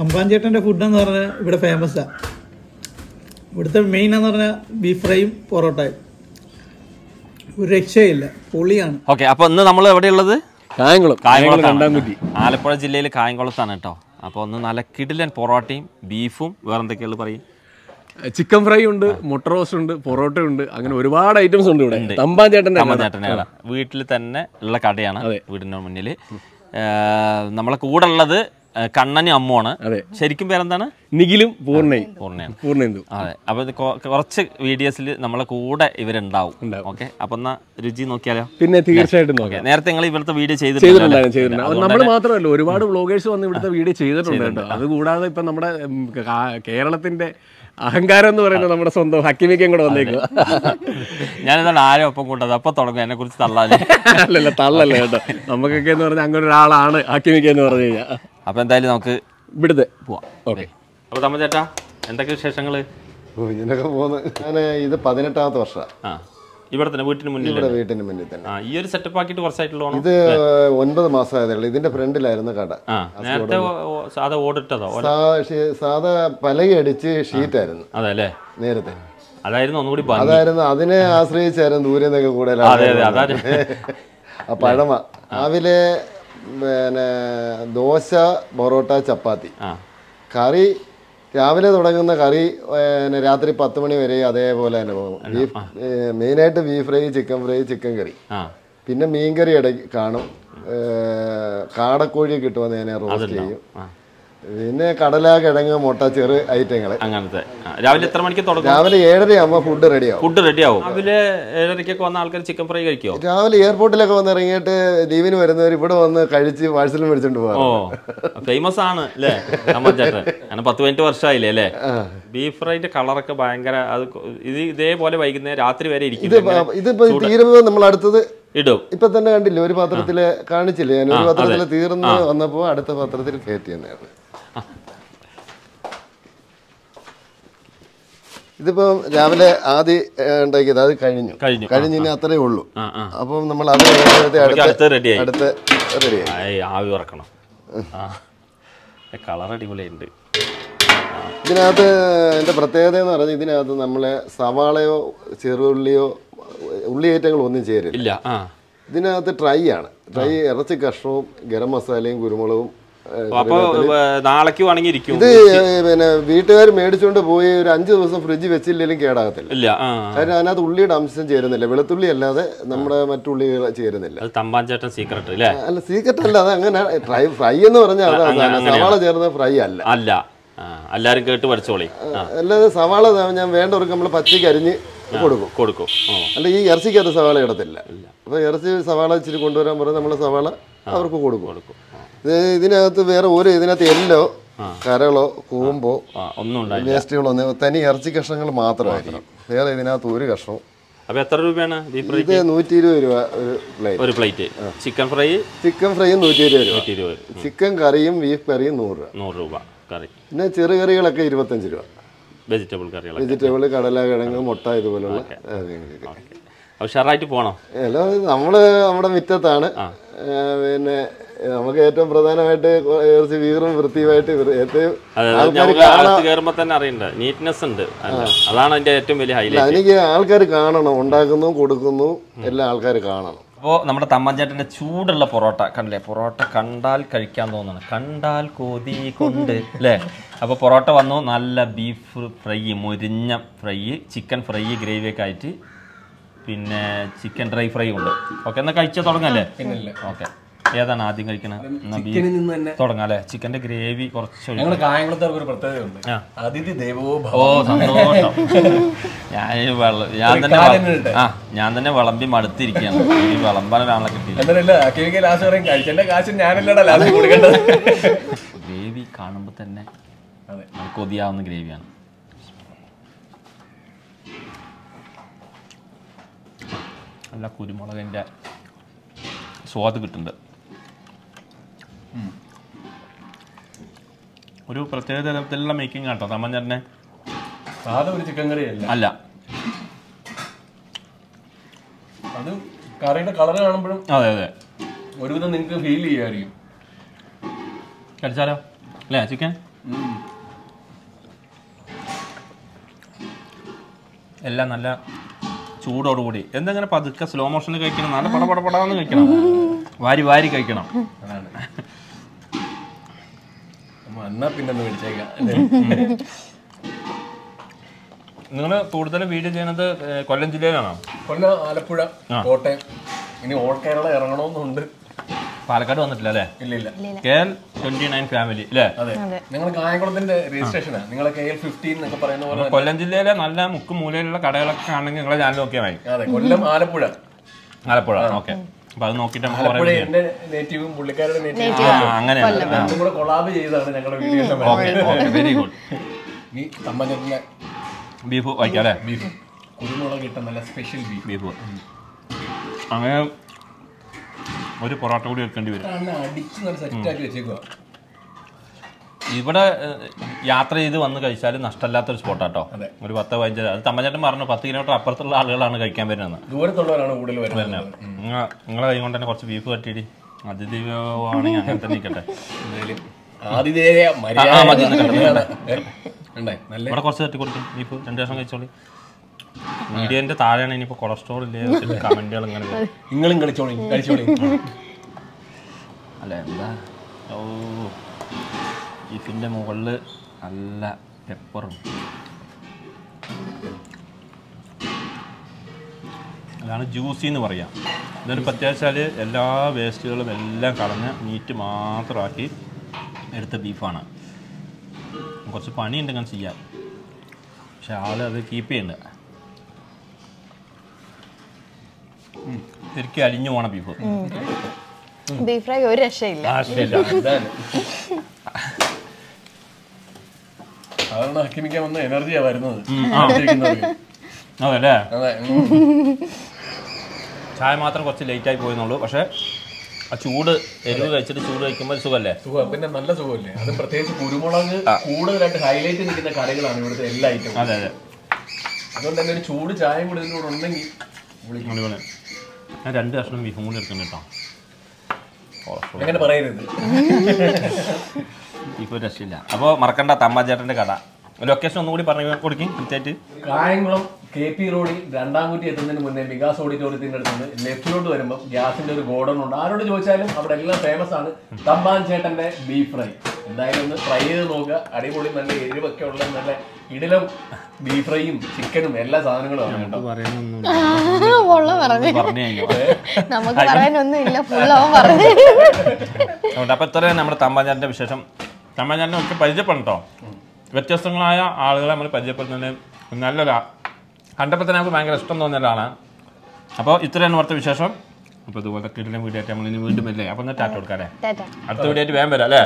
അമ്പാഞ്ചേട്ടന്റെ food എന്ന് പറഞ്ഞാൽ ഇവിടെ ഫേമസാണ് ഇവിടുത്തെ മെയിൻ എന്ന് പറഞ്ഞാൽ ബീഫ് ഫ്രൈയും പൊറോട്ടയും. ഒരു രക്ഷയില്ല പൊളിയാണ്. ഓക്കെ അപ്പൊ ഇന്ന് നമ്മൾ എവിടെയുള്ളത്? കായംകുളം. കായംകുളത്താണ്. ആലപ്പുഴ ജില്ലയിൽ കായംകുളത്താണ് കേട്ടോ. അപ്പോൾ ഒന്ന് നല്ല കിടിലൻ പൊറോട്ടയും ബീഫും വേറെ എന്തൊക്കെയുള്ളത് പറയും. ചിക്കൻ ഫ്രൈ ഉണ്ട് മുട്ട റോസ്റ്റ് ഉണ്ട് പൊറോട്ട ഉണ്ട് അങ്ങനെ ഒരുപാട് ഐറ്റംസ് ഉണ്ട് ഇവിടെ. തമ്പാൻ. വീട്ടിൽ തന്നെ ഉള്ള കടയാണ് വീടിന് മുന്നിൽ നമ്മളെ കൂടെ ഉള്ളത് കണ്ണനും അമ്മുവാണ്. അതെ. ശരിക്കും പേരെന്താണ്? നിഖിലും പൂർണയും. പൂർണയാണ്. പൂർണയും. അതെ. അപ്പൊ കുറച്ച് വീഡിയോസിൽ നമ്മളെ കൂടെ ഇവരുണ്ടാവും. ഓക്കെ? അപ്പൊ എന്നാ രുചി നോക്കിയാലോ? പിന്നെ തീർച്ചയായിട്ടും നോക്കാം. നേരത്തെ നിങ്ങൾ ഇവിടുത്തെ വീഡിയോ ചെയ്തിട്ടുണ്ട്. നമ്മൾ മാത്രമല്ല ഒരുപാട് വ്ളോഗേഴ്സ് വന്ന് ഇവിടുത്തെ വീഡിയോ ചെയ്തിട്ടുണ്ട് കേട്ടോ. അത് കൂടാതെ ഇപ്പൊ നമ്മുടെ കേരളത്തിന്റെ അഹങ്കാരം എന്ന് പറയുന്നത് നമ്മുടെ സ്വന്തം ഹക്കിമിക്കും കൂടെ വന്നേക്കുക ഞാനിതാണ് ആരും ഒപ്പം കൂട്ടത്? അപ്പൊ തുടങ്ങും. എന്നെ കുറിച്ച് തള്ളാല്ലേ അല്ലല്ല തള്ളല്ലേ കേട്ടോ. നമുക്കൊക്കെ എന്ന് പറഞ്ഞാൽ അങ്ങനെ ഒരാളാണ് ഹക്കിമിക്ക എന്ന് പറഞ്ഞു കഴിഞ്ഞാൽ അപ്പൊ എന്തായാലും നമുക്ക് ഇവിടുത്തെ പോവാം. ഓക്കെ. അപ്പൊ തമ്മ ചേട്ടാ എന്തൊക്കെ വിശേഷങ്ങൾ ഓ ഇതിനൊക്കെ പോകുന്നു ഞാൻ ഇത് പതിനെട്ടാമത്തെ വർഷമാണ് ആ ഇവിടെ തന്നെ വീട്ടിന് മുന്നിൽ ഇവിടെ വീട്ടിന് മുന്നിൽ തന്നെ. ആ ഈ ഒരു സെറ്റപ്പ് ആക്കിയിട്ട് കുറച്ചായിട്ടുള്ള ഇത് ഒൻപത് മാസം ആയതേ ഇതിന്റെ ഫ്രണ്ടിലായിരുന്നു കട. ആ നേരത്തെ സാധാ ഓടിട്ടതോ? സാധാ പലകയടിച്ച് ഷീറ്റായിരുന്നു. ആയിരുന്നു അതല്ലേ നേരത്തെ. അതായിരുന്നു ഒന്നുകൂടി അതായിരുന്നു അതിനെ ആശ്രയിച്ചായിരുന്നു ദൂരെ നിന്നൊക്കെ കൂടുതൽ പഴമ. രാവിലെ പിന്നെ ദോശ പൊറോട്ട ചപ്പാത്തി. കറി രാവിലെ തുടങ്ങുന്ന കറി പിന്നെ രാത്രി പത്ത് മണി വരെ അതേപോലെ തന്നെ പോകും. ബീഫ് മെയിനായിട്ട് beef fry chicken fry chicken curry. പിന്നെ മീൻകറി ഇടയ്ക്ക് കാണും. കാടക്കോഴി കിട്ടുമെന്ന് ഞാൻ റോസ്റ്റ് ചെയ്യും. പിന്നെ കടല കിഴങ്ങ് മുട്ട ചെറു ഐറ്റങ്ങൾ അങ്ങനത്തെ. രാവിലെ എത്ര മണിക്ക് തുടങ്ങും? രാവിലെ ഏഴര ആകുമ്പോൾ ഫുഡ് റെഡിയാവും ഫുഡ് റെഡി ആവും. രാവിലെ ഏഴരയ്ക്കൊക്കെ വന്ന ആൾക്കാർ ചിക്കൻ ഫ്രൈ കഴിക്കുമോ രാവിലെ എയർപോർട്ടിലൊക്കെ വന്ന് ഇറങ്ങിയിട്ട് ലീവിന് വരുന്നവർ ഇവിടെ വന്ന് കഴിച്ച് പാഴ്സലും മേടിച്ചോണ്ട് ഓ ഫേമസ് ആണ് അല്ലേ അങ്ങനെ പത്ത് പതിനെട്ട് വർഷമായില്ലേ അല്ലേ ബീഫ് ഫ്രൈന്റെ കളറൊക്കെ ഭയങ്കര അത് ഇത് ഇതേപോലെ വൈകുന്നേരം രാത്രി വരെ ഇരിക്കും. ഇത് ഇതിപ്പോ തീരുമ്പോൾ നമ്മൾ അടുത്തത് ഇടും. ഇപ്പൊ തന്നെ കണ്ടില്ലേ ഒരു പാത്രത്തിൽ കാണിച്ചില്ലേ? ഞാൻ ഒരു പാത്രത്തിൽ തീർന്ന് വന്നപ്പോ അടുത്ത പാത്രത്തിൽ കയറ്റി തന്നെയാണ് ഇതിപ്പോ രാവിലെ ആദ്യം ഉണ്ടാക്കിയത് അത് കഴിഞ്ഞു. കഴിഞ്ഞു. കഴിഞ്ഞ് ഇനി അത്രേ ഉള്ളൂ. അപ്പം നമ്മൾ അത് അടുത്ത് അടുത്ത റെഡിയായി അടുത്ത റെഡിയായി ആവി ഉറക്കണം. കളർ അടിപൊളിയുണ്ട് ഇതിനകത്ത് എന്റെ പ്രത്യേകത എന്ന് പറഞ്ഞാൽ ഇതിനകത്ത് നമ്മളെ സവാളയോ ചെറുള്ളിയോ ഉള്ളി ഐറ്റങ്ങൾ ഒന്നും ചേരില്ല ഇതിനകത്ത് ട്രൈ ആണ്. ട്രൈ ഇറച്ചി കഷ്ണവും ഗരം മസാലയും കുരുമുളകും അപ്പൊ നാളേക്ക് വേണമെങ്കിൽ ഇരിക്കും. ഇത് പിന്നെ വീട്ടുകാർ മേടിച്ചുകൊണ്ട് പോയി ഒരു അഞ്ച് ദിവസം ഫ്രിഡ്ജ് വെച്ചില്ലെങ്കിലും കേടാകത്തില്ല. ഇല്ല കാരണം അതിനകത്ത് ഉള്ളിയുടെ അംശം ചേരുന്നില്ല. വെളുത്തുള്ളി അല്ലാതെ നമ്മുടെ മറ്റുള്ളികൾ ചേരുന്നില്ല. തമ്പാഞ്ചേട്ടൻ സീക്രട്ട് അല്ലേ? അല്ല സീക്രട്ട് അല്ല അത് അങ്ങനെ ഫ്രൈ ഫ്രൈ എന്ന് പറഞ്ഞാൽ അതാണ് സവാള ചേർന്ന ഫ്രൈ അല്ല. അല്ല എല്ലാരും കേട്ട് പഠിച്ചോളി. അല്ലാതെ സവാള ഞാൻ വേണ്ടവർക്ക് നമ്മൾ പച്ചയ്ക്ക് അരിഞ്ഞ് കൊടുക്കും. കൊടുക്കും. അല്ല ഈ ഇറച്ചിക്കകത്ത് സവാള ഇടത്തില്ല. അപ്പൊ ഇറച്ചി സവാള ഇച്ചിരി കൊണ്ടുവരാൻ പറഞ്ഞാൽ നമ്മൾ സവാള അവർക്ക് കൊടുക്കും. കൊടുക്കും. ഇത് ഇതിനകത്ത് വേറെ ഒരു ഇതിനകത്ത് എല്ലോ കരളോ കൂമ്പോ ഒന്നും വേസ്റ്റുകളോ തനി ഇറച്ചി കഷ്ണങ്ങൾ മാത്രമായിരിക്കും. വേറെ ഇതിനകത്ത് ഒരു കഷ്ണവും. അപ്പൊ എത്ര രൂപയാണ് ഇത് നൂറ്റി ഇരുപത് രൂപ ഒരു പ്ലേറ്റ്. ഒരു പ്ലേറ്റ്. Chicken fry? ചിക്കൻ ഫ്രൈയും നൂറ്റി ഇരുപത് രൂപ. നൂറ്റി ഇരുപത് ചിക്കൻ കറിയും ബീഫ് കറിയും നൂറ് രൂപ. നൂറ് രൂപ കറി. പിന്നെ ചെറുകറികളൊക്കെ ഇരുപത്തഞ്ച് രൂപ. വെജിറ്റബിൾ കറികൾ വെജിറ്റബിൾ കടല കിഴങ്ങ് മുട്ട ഇതുപോലുള്ള ഷെയറായിട്ട് പോകണം അല്ല നമ്മൾ നമ്മുടെ മിറ്റത്താണ്. പിന്നെ നമുക്ക് ഏറ്റവും പ്രധാനമായിട്ട് കുറച്ച് വീറും വൃത്തിയുമായിട്ട് കയറുമ്പോൾ തന്നെ അറിയണ്ട? നീറ്റ്നെസ് ഉണ്ട്. അതാണ് അതിന്റെ ഏറ്റവും വലിയ ഹൈലൈറ്റ് എനിക്ക് ആൾക്കാർ കാണണം. ഉണ്ടാക്കുന്നു കൊടുക്കുന്നു എല്ലാ ആൾക്കാർ കാണണം. അപ്പോൾ നമ്മുടെ തമ്മഞ്ചേട്ടന്റെ ചൂടുള്ള പൊറോട്ട കണ്ടില്ലേ? പൊറോട്ട കണ്ടാൽ കഴിക്കാൻ തോന്നുന്നു. കണ്ടാൽ കൊതി കൊണ്ട് അല്ലേ? അപ്പോൾ പൊറോട്ട വന്നു. നല്ല ബീഫ് ഫ്രൈ മുരിഞ്ഞ ഫ്രൈ ചിക്കൻ ഫ്രൈ ഗ്രേവിയൊക്കെ ആയിട്ട് പിന്നെ ചിക്കൻ ഡ്രൈ ഫ്രൈ ഉണ്ട്. ഓക്കെ എന്നാൽ കഴിച്ചാൽ തുടങ്ങല്ലേ? ഓക്കെ ഏതാണ് ആദ്യം കഴിക്കണത് തുടങ്ങാം അല്ലേ? ചിക്കന്റെ ഗ്രേവി കുറച്ച് ഓ സന്തോഷം. ഞാൻ ഞാൻ തന്നെ. ആ ഞാൻ തന്നെ വിളമ്പി മടുത്തിരിക്കുകയാണ്. ഈ വിളമ്പാൻ ഒരാളെ കിട്ടിയില്ല. ഗ്രേവി കാണുമ്പോൾ തന്നെ കൊതിയാവുന്ന ഗ്രേവിയാണ് നല്ല കുരുമുളകിന്റെ സ്വാദ് കിട്ടുന്നുണ്ട്. ഒരു പ്രത്യേക തരത്തിലുള്ള മേക്കിംഗ് ആട്ടോ. തമ്മഞ്ഞറിനെ സാധാ ഒരു ചിക്കൻ കറി അല്ല. അല്ല. അത് കറിയുടെ കളർ കാണുമ്പോഴും അതെ അതെ. ഒരുവിധം നിങ്ങൾക്ക് ഫീൽ ചെയ്യായിരിക്കും. കഴിച്ചാലോ? അല്ലേ ചിക്കൻ എല്ലാം നല്ല ചൂടോടുകൂടി. എന്തെങ്ങനെ പതുക്കെ സ്ലോ മോഷനിൽ കഴിക്കണം? നല്ല പടപടപടാന്ന് കഴിക്കണം. വാരി വാരി കഴിക്കണം. അതാണ്. എന്നാ പിന്നെ ഒന്ന് മേടിച്ചേക്കാം. നിങ്ങൾ കൂടുതൽ വീഡിയോ ചെയ്യുന്നത് കൊല്ലം ജില്ലയിലാണോ? കൊല്ലം ആലപ്പുഴ കോട്ടയം. ഇനി ഓൾ കേരള ഇറങ്ങണമെന്നുണ്ട്. പാലക്കാട് വന്നിട്ടില്ല അല്ലേ? ഇല്ല ഇല്ല. K L twenty nine family അല്ലേ അതെ. നിങ്ങൾ കായംകുളത്തിന്റെ രജിസ്ട്രേഷനാണ് നിങ്ങൾ കെ എൽ ഫിഫ്റ്റീൻ എന്നൊക്കെ പറയുന്ന പോലെ കൊല്ലം ജില്ലയിലെ നല്ല മുക്ക് മൂലയിലുള്ള കടകളൊക്കെ ആണെങ്കിൽ നിങ്ങളെ ചാനൽ നോക്കിയാൽ മതി. അതെ കൊല്ലം ആലപ്പുഴ. ആലപ്പുഴ ഓക്കെ. അപ്പൊ അത് നോക്കിയിട്ട് നമുക്ക് ആലപ്പുഴ പറയാം എന്റെ നേറ്റീവും പുള്ളിക്കാരുടെ ആ നേറ്റീവും അങ്ങനെ കൂടെ കൊളാബ് ചെയ്താണ് ഞങ്ങളുടെ വീഡിയോ വെരി ഗുഡ് ഈ ബീഫ് വായിക്കാം അല്ലേ? ബീഫ്. കുരുമുളക് ഇട്ട നല്ല സ്പെഷ്യൽ ബീഫ്. ബീഫ് അങ്ങനെ ഒരു പൊറോട്ട കൂടി വെക്കേണ്ടി വരും. അടിച്ച് നല്ല സെറ്റാക്കി വെച്ചേക്കുക ഇവിടെ യാത്ര ചെയ്ത് വന്ന് കഴിച്ചാൽ നഷ്ടമില്ലാത്തൊരു സ്പോട്ടാട്ടോ. അതെ. ഒരു പത്ത് പതിനഞ്ച് അത് തമ്മചേട്ടൻ പറഞ്ഞു പത്ത് കിലോമീറ്റർ അപ്പുറത്തുള്ള ആളുകളാണ് കഴിക്കാൻ വരുന്നത്. ദൂരത്തുള്ളവരാണ് കൂടുതൽ വരുന്നത്. നിങ്ങളെ കൈ കൊണ്ട് തന്നെ കുറച്ച് ബീഫ് കട്ടിയിടി അതിഥിയാണെങ്കിൽ അങ്ങനെ തന്നെ നിൽക്കട്ടെ ഇവിടെ കുറച്ച് തട്ടി കൊടുക്കും ബീഫ് രണ്ട് ദിവസം കഴിച്ചോളി. മീഡിയന്റെ താഴെയാണ് ഇനിയിപ്പോ കൊളസ്ട്രോൾ ഇല്ലേ കമന്റുകൾ ഇങ്ങനെ നിങ്ങളും കളിച്ചോളി കളിച്ചോളി. അല്ല എന്താ? ഓ ബീഫിന്റെ മുകളിൽ നല്ല പെപ്പറും അതാണ് ജ്യൂസി എന്ന് പറയാം. ഇതൊരു പ്രത്യേകിച്ചാൽ എല്ലാ വേസ്റ്റുകളും എല്ലാം കളഞ്ഞ് മീറ്റ് മാത്രമാക്കി എടുത്ത ബീഫാണ് കുറച്ച് പണിയുണ്ട് ഇങ്ങനെ ചെയ്യാം പക്ഷെ ആൾ അത് കീപ്പ് ചെയ്യുന്നുണ്ട്. ശരിക്കും അലിഞ്ഞു പോണ ബീഫ് ബീഫ് ഫ്രൈ ഒരു രക്ഷയില്ല. വന്ന എനർജിയാ വരുന്നത്? അതെ. ചായ മാത്രം കുറച്ച് ലേറ്റ് ആയി പോയെന്നുള്ളൂ. പക്ഷേ ആ ചൂട് എരിവ് കഴിച്ചിട്ട് ചൂട് കഴിക്കുമ്പോൾ സുഖമല്ലേ? സുഖം. പിന്നെ നല്ല സുഖമല്ലേ? അത് പ്രത്യേകിച്ച് കുരുമുളക് കൂടുതലായിട്ട് ഹൈലൈറ്റ് നിൽക്കുന്ന കറികളാണ് ഇവിടുത്തെ എല്ലാ ഐറ്റം അതെ അതെ. അതുകൊണ്ട് തന്നെ ഒരു ചൂട് ചായയും കൂടി ഇതിലൂടെ ഉണ്ടെങ്കിൽ. ഞാൻ രണ്ട് കഷ്ണം ബീഫും കൂടി എടുക്കുന്നു കേട്ടോ. അങ്ങനെ പറയരുത്? ബീഫ് ഒരു രക്ഷയില്ല. അപ്പോൾ മറക്കണ്ട തമ്മാചേട്ടന്റെ കട ലൊക്കേഷൻ ഒന്നുകൂടി പറഞ്ഞു കൊടുക്കും കൃത്യമായിട്ട് കായംകുളം കെ പി റോഡിൽ രണ്ടാം കുറ്റി എത്തുന്നതിന് മുന്നേ വികാസ് ഓഡിറ്റോറിയത്തിന്റെ അടുത്ത് ലെഫ്റ്റിലോട്ട് വരുമ്പോൾ ഗ്യാസിന്റെ ഒരു ഗോഡൺ ഉണ്ട്. ആരോട് ചോദിച്ചാലും അവിടെ എല്ലാം ഫേമസ് ആണ്. തമ്പാൻ ചേട്ടന്റെ ബീഫ് ഫ്രൈ എന്തായാലും ഒന്ന് ഫ്രൈ ചെയ്ത് നോക്കുക. അടിപൊളി നല്ല എരിവൊക്കെ ഉള്ള നല്ല ഇടലും ബീഫ് ഫ്രൈയും ചിക്കനും എല്ലാ സാധനങ്ങളും ആണ് കേട്ടോ. നമുക്ക് പറയാനൊന്നും ഇല്ല അപ്പോൾ ഇത്രയും നമ്മുടെ തമ്പാചാറിന്റെ വിശേഷം. തമ്പാചാറിനെ ഒക്കെ പരിചയപ്പെടണം കേട്ടോ. വ്യത്യസ്തങ്ങളായ ആളുകളെ നമ്മൾ പരിചയപ്പെടുന്നതിന് നല്ലൊരു കണ്ടപ്പോൾ തന്നെ നമുക്ക് ഭയങ്കര ഇഷ്ടം തോന്നിയ ഒരാളാണ് അപ്പോൾ ഇത്രയാണ് ഇവിടുത്തെ വിശേഷം. അപ്പോൾ ഇതുപോലെ കിടിലം വീഡിയോ ആയിട്ട് നമ്മൾ ഇനി വീണ്ടും വരില്ലേ? അപ്പോൾ ഒന്ന് ടാറ്റ കൊടുക്കാം അല്ലേ അടുത്ത വീഡിയോ ആയിട്ട് വേഗം വരാം അല്ലേ?